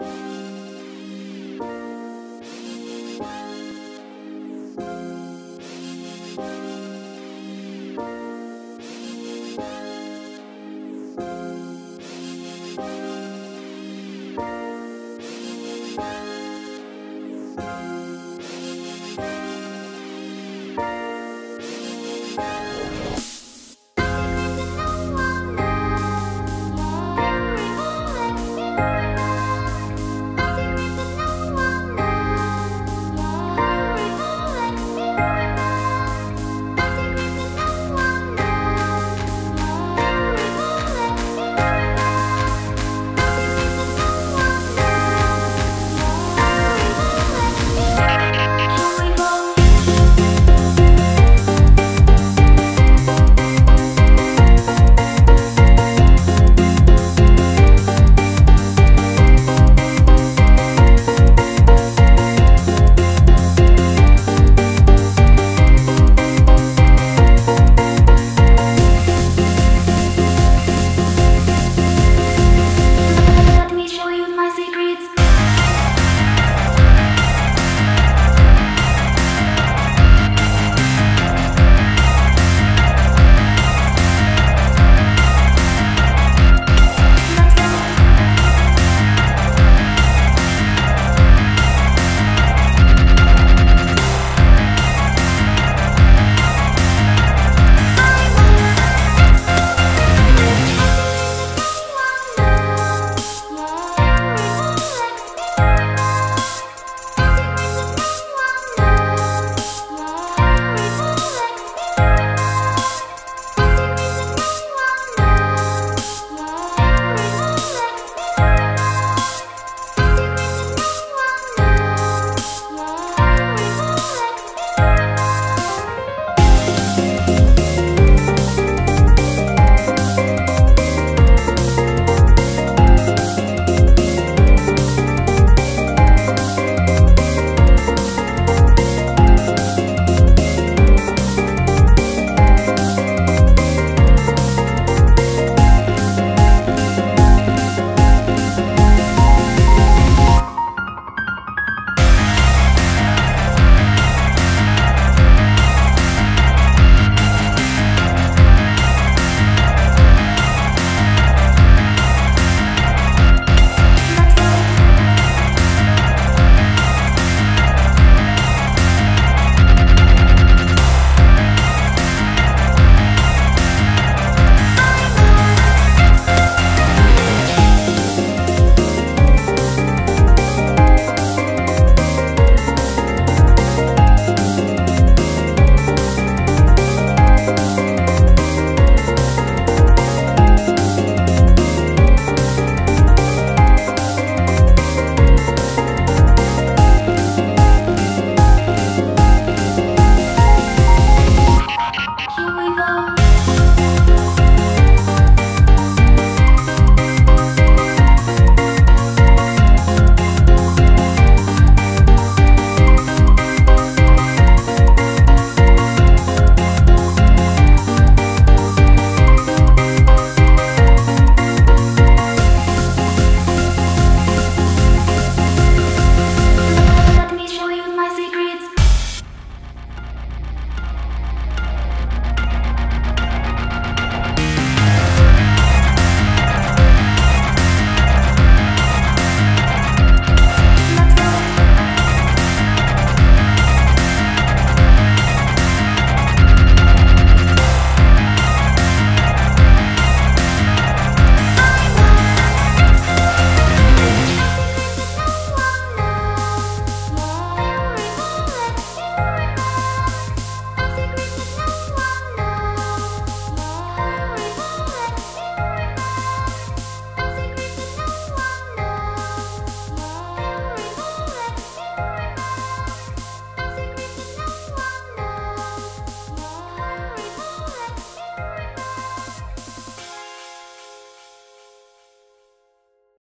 Bye.